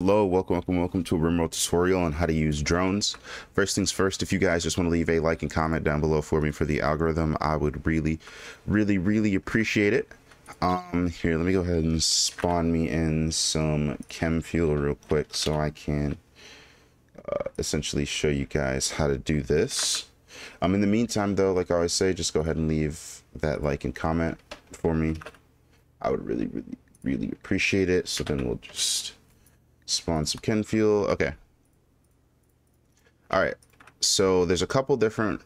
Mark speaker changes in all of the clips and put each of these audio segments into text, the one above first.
Speaker 1: Hello, welcome, welcome, welcome to a RimWorld tutorial on how to use drones. First things first, if you guys just want to leave a like and comment down below for me for the algorithm, I would really, really, really appreciate it. Um, here, let me go ahead and spawn me in some chem fuel real quick so I can uh, essentially show you guys how to do this. Um, in the meantime, though, like I always say, just go ahead and leave that like and comment for me. I would really, really, really appreciate it. So then we'll just spawn some chem fuel. Okay. All right. So there's a couple different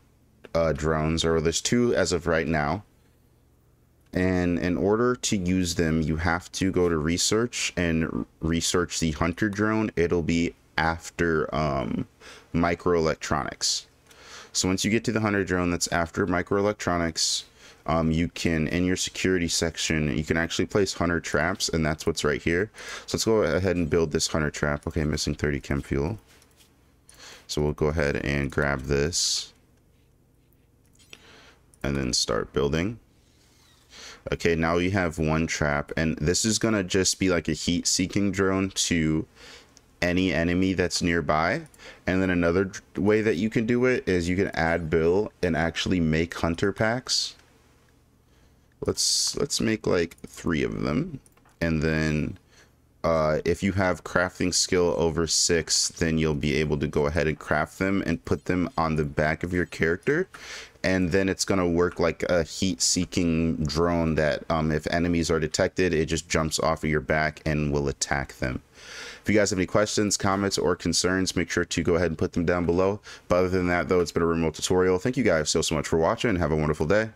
Speaker 1: uh, drones, or there's two as of right now. And in order to use them, you have to go to research and research the hunter drone. It'll be after um, microelectronics. So once you get to the hunter drone that's after microelectronics, um, you can in your security section you can actually place hunter traps and that's what's right here. So let's go ahead and build this hunter trap. Okay missing 30 chem fuel. So we'll go ahead and grab this. And then start building. Okay now you have one trap and this is gonna just be like a heat seeking drone to any enemy that's nearby. And then another way that you can do it is you can add bill and actually make hunter packs let's let's make like three of them. And then uh, if you have crafting skill over six then you'll be able to go ahead and craft them and put them on the back of your character. And then it's going to work like a heat seeking drone that um, if enemies are detected it just jumps off of your back and will attack them. If you guys have any questions comments or concerns make sure to go ahead and put them down below. But other than that though it's been a RimWorld tutorial. Thank you guys so so much for watching have a wonderful day